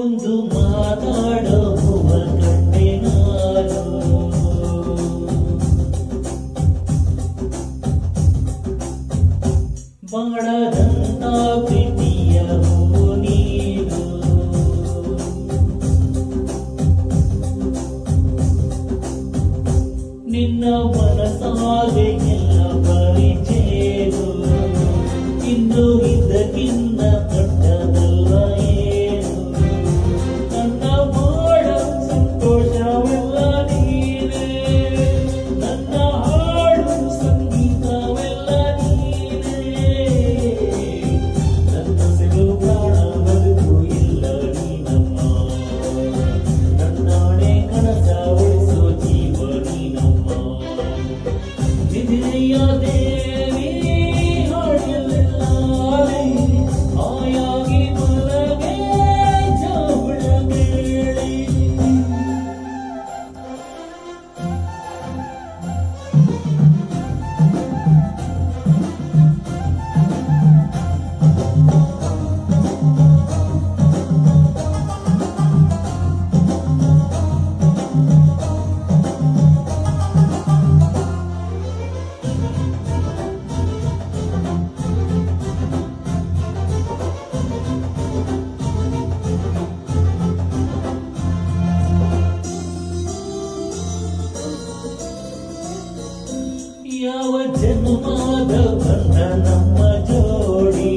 ಒಂದು ಮಾತಾಡೋವ ಕಂಡೆ ನಾನು. ಬಾಳ ಯಾವ ಜನ್ಮದ ಬಂಧನಮ್ಮ ಜೋಡಿ